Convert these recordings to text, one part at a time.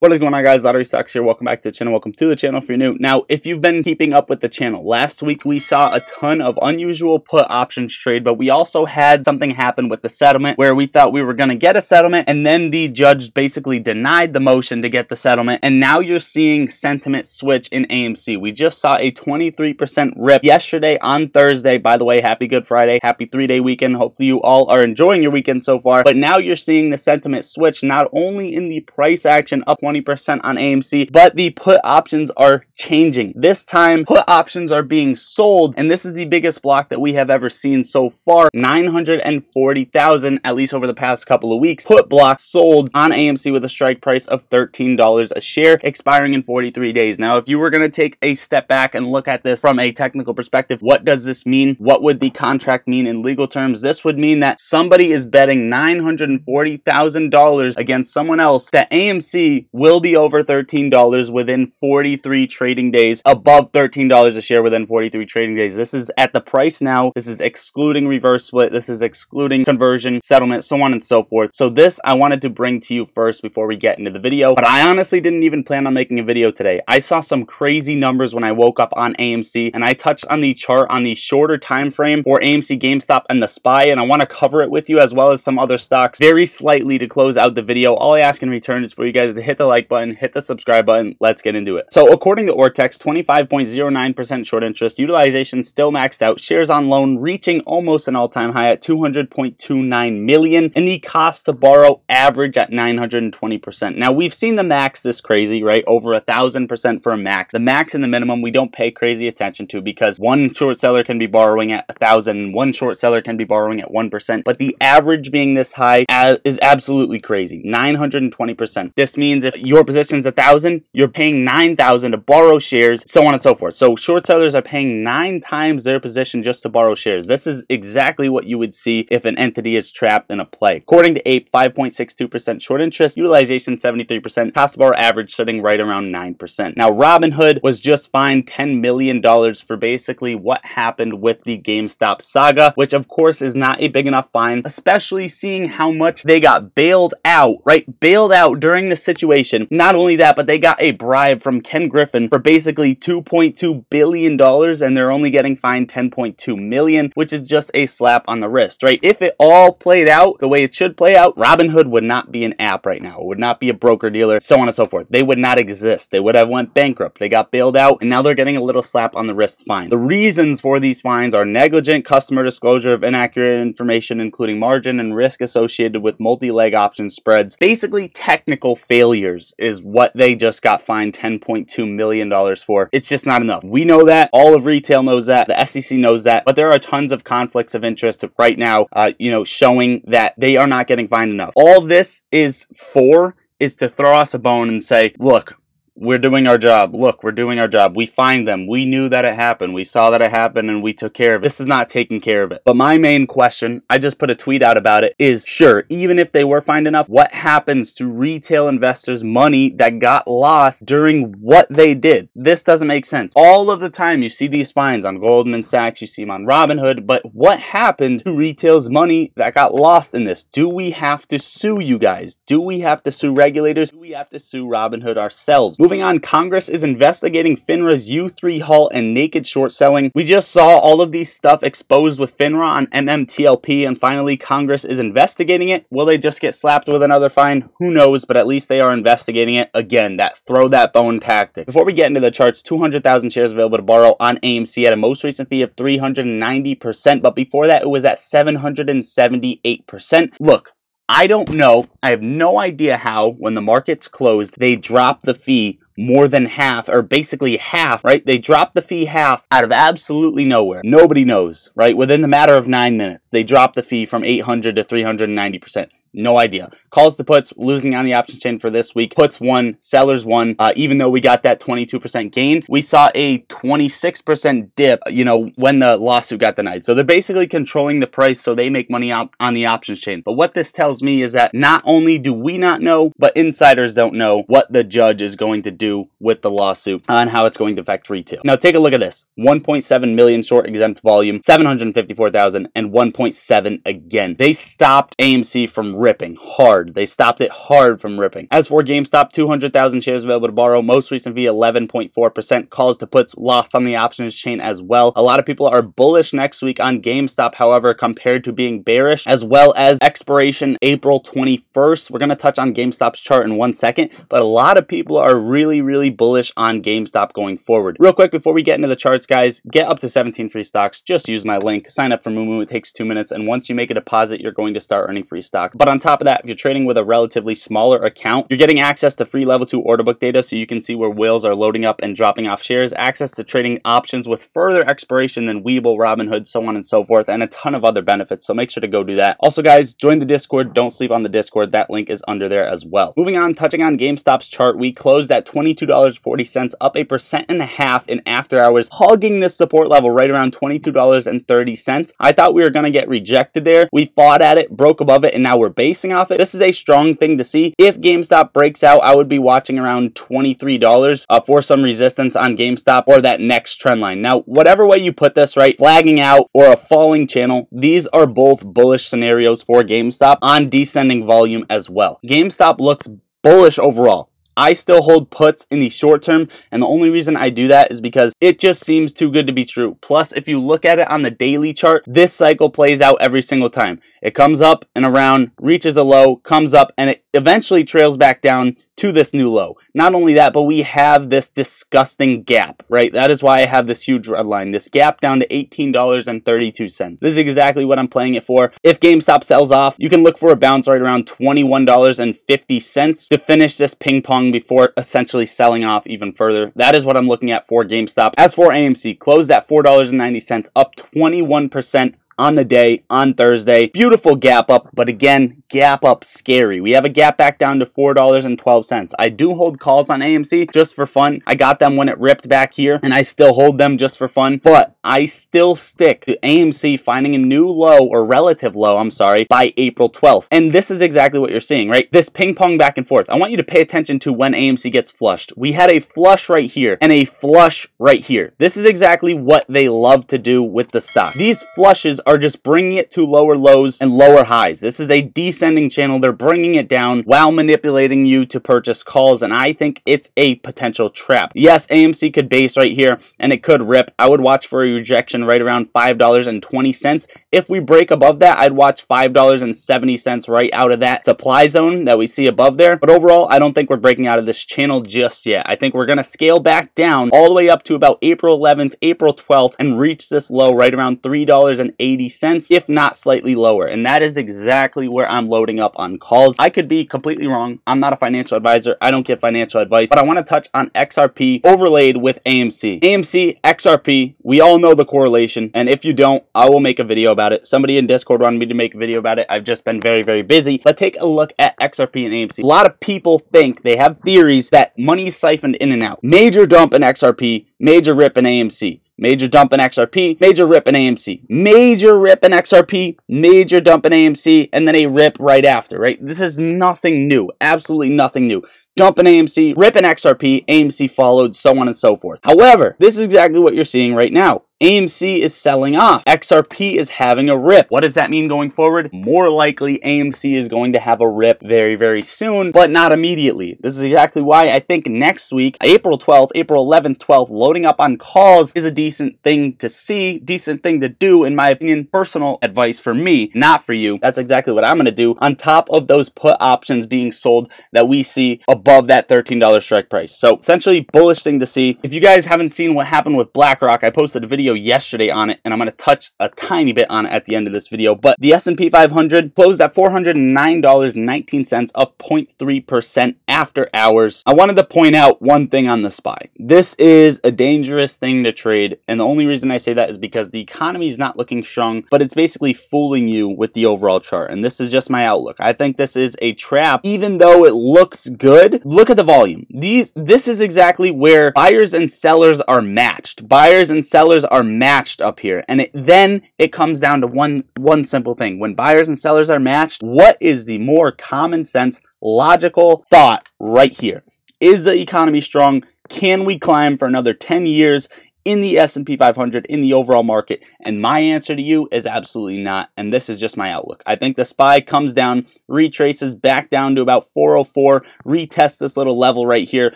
What is going on guys, Lottery Stocks here, welcome back to the channel, welcome to the channel if you're new. Now, if you've been keeping up with the channel, last week we saw a ton of unusual put options trade, but we also had something happen with the settlement where we thought we were going to get a settlement and then the judge basically denied the motion to get the settlement and now you're seeing sentiment switch in AMC. We just saw a 23% rip yesterday on Thursday. By the way, happy Good Friday, happy three-day weekend. Hopefully you all are enjoying your weekend so far, but now you're seeing the sentiment switch not only in the price action up 20% on AMC, but the put options are changing. This time, put options are being sold, and this is the biggest block that we have ever seen so far. 940,000, at least over the past couple of weeks, put blocks sold on AMC with a strike price of $13 a share, expiring in 43 days. Now, if you were going to take a step back and look at this from a technical perspective, what does this mean? What would the contract mean in legal terms? This would mean that somebody is betting $940,000 against someone else that AMC will be over $13 within 43 trading days, above $13 a share within 43 trading days. This is at the price now. This is excluding reverse split. This is excluding conversion, settlement, so on and so forth. So this I wanted to bring to you first before we get into the video, but I honestly didn't even plan on making a video today. I saw some crazy numbers when I woke up on AMC and I touched on the chart on the shorter time frame for AMC, GameStop, and the SPY, and I want to cover it with you as well as some other stocks very slightly to close out the video. All I ask in return is for you guys to hit the like button, hit the subscribe button. Let's get into it. So according to Ortex, 25.09% short interest, utilization still maxed out, shares on loan reaching almost an all-time high at 200.29 million, and the cost to borrow average at 920%. Now we've seen the max this crazy, right? Over a thousand percent for a max. The max and the minimum we don't pay crazy attention to because one short seller can be borrowing at a thousand, one short seller can be borrowing at 1%, but the average being this high is absolutely crazy. 920%. This means if your position's a thousand, you're paying 9,000 to borrow shares, so on and so forth. So short sellers are paying nine times their position just to borrow shares. This is exactly what you would see if an entity is trapped in a play. According to Ape, 5.62% short interest, utilization 73%, cost borrow average sitting right around 9%. Now, Robinhood was just fined $10 million for basically what happened with the GameStop saga, which of course is not a big enough fine, especially seeing how much they got bailed out, right? Bailed out during the situation. Not only that, but they got a bribe from Ken Griffin for basically $2.2 billion and they're only getting fined 10.2 million, which is just a slap on the wrist, right? If it all played out the way it should play out, Robinhood would not be an app right now. It would not be a broker dealer, so on and so forth. They would not exist. They would have went bankrupt. They got bailed out and now they're getting a little slap on the wrist fine. The reasons for these fines are negligent customer disclosure of inaccurate information, including margin and risk associated with multi-leg option spreads. Basically, technical failures is what they just got fined $10.2 million for. It's just not enough. We know that. All of retail knows that. The SEC knows that. But there are tons of conflicts of interest right now, uh, you know, showing that they are not getting fined enough. All this is for is to throw us a bone and say, look, we're doing our job. Look, we're doing our job. We find them. We knew that it happened. We saw that it happened and we took care of it. This is not taking care of it. But my main question, I just put a tweet out about it, is sure, even if they were fined enough, what happens to retail investors' money that got lost during what they did? This doesn't make sense. All of the time you see these fines on Goldman Sachs, you see them on Robinhood, but what happened to retail's money that got lost in this? Do we have to sue you guys? Do we have to sue regulators? Do we have to sue Robinhood ourselves? Moving on, Congress is investigating FINRA's U3 halt and naked short selling. We just saw all of these stuff exposed with FINRA on MMTLP, and finally, Congress is investigating it. Will they just get slapped with another fine? Who knows, but at least they are investigating it. Again, that throw that bone tactic. Before we get into the charts, 200,000 shares available to borrow on AMC at a most recent fee of 390%, but before that, it was at 778%. Look, I don't know. I have no idea how, when the market's closed, they dropped the fee more than half, or basically half, right? They dropped the fee half out of absolutely nowhere. Nobody knows, right? Within the matter of nine minutes, they dropped the fee from 800 to 390%. No idea. Calls to puts, losing on the option chain for this week. Puts one, sellers one. Uh, even though we got that 22% gain, we saw a 26% dip, you know, when the lawsuit got denied. So they're basically controlling the price so they make money out on the options chain. But what this tells me is that not only do we not know, but insiders don't know what the judge is going to do with the lawsuit and how it's going to affect retail. Now take a look at this. 1.7 million short exempt volume, 754,000 and 1.7 again. They stopped AMC from ripping hard. They stopped it hard from ripping. As for GameStop, 200,000 shares available to borrow. Most recent fee 11.4%. Calls to puts lost on the options chain as well. A lot of people are bullish next week on GameStop, however, compared to being bearish, as well as expiration April 21st. We're going to touch on GameStop's chart in one second, but a lot of people are really, really bullish on GameStop going forward. Real quick, before we get into the charts, guys, get up to 17 free stocks. Just use my link. Sign up for Moomoo. It takes two minutes, and once you make a deposit, you're going to start earning free stocks. But on top of that, if you're trading with a relatively smaller account, you're getting access to free level 2 order book data so you can see where whales are loading up and dropping off shares, access to trading options with further expiration than Webull, Robinhood, so on and so forth, and a ton of other benefits. So make sure to go do that. Also, guys, join the Discord. Don't sleep on the Discord. That link is under there as well. Moving on, touching on GameStop's chart, we closed at $22.40, up a percent and a half in after hours, hugging this support level right around $22.30. I thought we were going to get rejected there. We fought at it, broke above it, and now we're basing off it. This is a strong thing to see. If GameStop breaks out, I would be watching around $23 uh, for some resistance on GameStop or that next trend line. Now, whatever way you put this, right, flagging out or a falling channel, these are both bullish scenarios for GameStop on descending volume as well. GameStop looks bullish overall. I still hold puts in the short term, and the only reason I do that is because it just seems too good to be true. Plus, if you look at it on the daily chart, this cycle plays out every single time. It comes up and around, reaches a low, comes up, and it eventually trails back down to this new low. Not only that, but we have this disgusting gap, right? That is why I have this huge red line. This gap down to $18.32. This is exactly what I'm playing it for. If GameStop sells off, you can look for a bounce right around $21.50 to finish this ping pong before essentially selling off even further. That is what I'm looking at for GameStop. As for AMC, closed at $4.90, up 21% on the day on Thursday. Beautiful gap up, but again, gap up scary. We have a gap back down to $4.12. I do hold calls on AMC just for fun. I got them when it ripped back here, and I still hold them just for fun, but I still stick to AMC finding a new low or relative low, I'm sorry, by April 12th. And this is exactly what you're seeing, right? This ping pong back and forth. I want you to pay attention to when AMC gets flushed. We had a flush right here and a flush right here. This is exactly what they love to do with the stock. These flushes are just bringing it to lower lows and lower highs. This is a descending channel. They're bringing it down while manipulating you to purchase calls, and I think it's a potential trap. Yes, AMC could base right here, and it could rip. I would watch for a rejection right around $5.20. If we break above that, I'd watch $5.70 right out of that supply zone that we see above there. But overall, I don't think we're breaking out of this channel just yet. I think we're going to scale back down all the way up to about April 11th, April 12th, and reach this low right around $3.80, if not slightly lower. And that is exactly where I'm loading up on calls. I could be completely wrong. I'm not a financial advisor. I don't give financial advice, but I want to touch on XRP overlaid with AMC. AMC, XRP, we all know the correlation. And if you don't, I will make a video about it. Somebody in Discord wanted me to make a video about it. I've just been very, very busy. But take a look at XRP and AMC. A lot of people think they have theories that money siphoned in and out. Major dump in XRP, major rip in AMC. Major dump in XRP, major rip in AMC. Major rip in XRP, major dump in AMC, and then a rip right after, right? This is nothing new. Absolutely nothing new dump in AMC, rip in XRP, AMC followed, so on and so forth. However, this is exactly what you're seeing right now. AMC is selling off. XRP is having a rip. What does that mean going forward? More likely AMC is going to have a rip very, very soon, but not immediately. This is exactly why I think next week, April 12th, April 11th, 12th, loading up on calls is a decent thing to see, decent thing to do, in my opinion. Personal advice for me, not for you. That's exactly what I'm going to do on top of those put options being sold that we see above that $13 strike price. So essentially bullish thing to see. If you guys haven't seen what happened with BlackRock, I posted a video video yesterday on it, and I'm going to touch a tiny bit on it at the end of this video. But the S&P 500 closed at $409.19, up 0.3% after hours. I wanted to point out one thing on the SPY. This is a dangerous thing to trade, and the only reason I say that is because the economy is not looking strong, but it's basically fooling you with the overall chart. And this is just my outlook. I think this is a trap, even though it looks good. Look at the volume. These, this is exactly where buyers and sellers are matched. Buyers and sellers are are matched up here. And it, then it comes down to one, one simple thing. When buyers and sellers are matched, what is the more common sense, logical thought right here? Is the economy strong? Can we climb for another 10 years in the S&P 500 in the overall market? And my answer to you is absolutely not. And this is just my outlook. I think the SPY comes down, retraces back down to about 404, retests this little level right here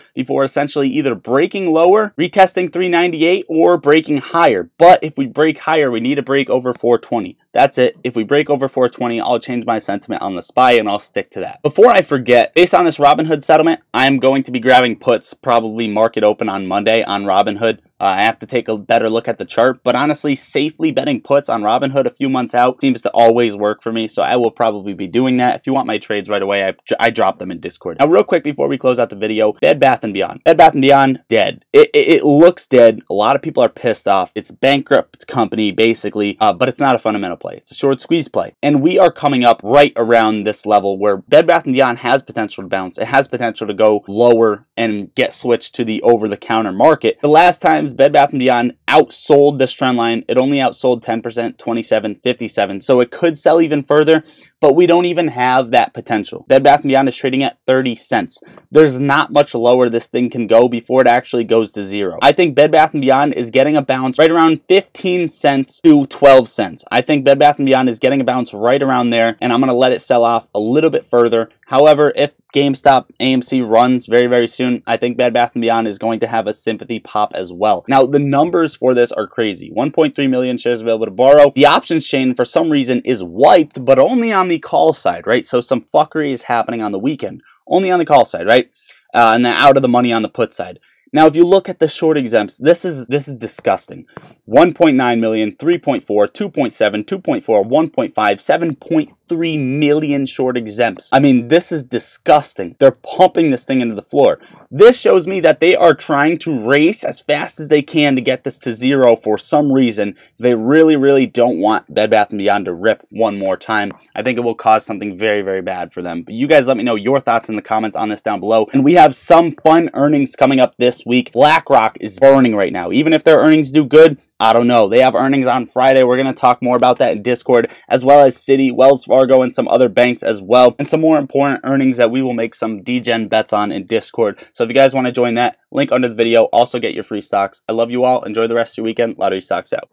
before essentially either breaking lower, retesting 398, or breaking higher. But if we break higher, we need to break over 420. That's it. If we break over 420, I'll change my sentiment on the SPY and I'll stick to that. Before I forget, based on this Robinhood settlement, I'm going to be grabbing puts probably market open on Monday on Robinhood. Uh, I have to take a better look at the chart, but honestly, safely betting puts on Robinhood a few months out seems to always work for me, so I will probably be doing that. If you want my trades right away, I, I drop them in Discord. Now, real quick before we close out the video, Bed Bath & Beyond. Bed Bath & Beyond, dead. It, it, it, looks dead. A lot of people are pissed off. It's bankrupt company, basically, uh, but it's not a fundamental play. It's a short squeeze play. And we are coming up right around this level where Bed Bath & Beyond has potential to bounce. It has potential to go lower and get switched to the over-the-counter market. The last times Bed Bath & Beyond outsold this trend line. It only outsold 10%, 27, 57. So it could sell even further, but we don't even have that potential. Bed Bath & Beyond is trading at 30 cents. There's not much lower this thing can go before it actually goes to zero. I think Bed Bath & Beyond is getting a bounce right around 15 cents to 12 cents. I think Bed Bath & Beyond is getting a bounce right around there, and I'm going to let it sell off a little bit further. However, if GameStop AMC runs very, very soon, I think Bed Bath & Beyond is going to have a sympathy pop as well. Now, the numbers for this are crazy. 1.3 million shares available to borrow. The options chain, for some reason, is wiped, but only on the call side, right? So some fuckery is happening on the weekend. Only on the call side, right? Uh, and then out of the money on the put side. Now, if you look at the short exempts, this is this is disgusting. 1.9 million, 3.4, 2.7, 2.4, 1.5, 7.3 3 million short exempts. I mean, this is disgusting. They're pumping this thing into the floor. This shows me that they are trying to race as fast as they can to get this to zero for some reason. They really, really don't want Bed Bath & Beyond to rip one more time. I think it will cause something very, very bad for them. But you guys let me know your thoughts in the comments on this down below. And we have some fun earnings coming up week. BlackRock is burning right now. Even if their earnings do good, I don't know. They have earnings on Friday. We're going to talk more about that in Discord, as well as Citi, Wells Fargo, and some other banks as well, and some more important earnings that we will make some DGen bets on in Discord. So if you guys want to join that, link under the video. Also get your free stocks. I love you all. Enjoy the rest of your weekend. Lottery stocks out.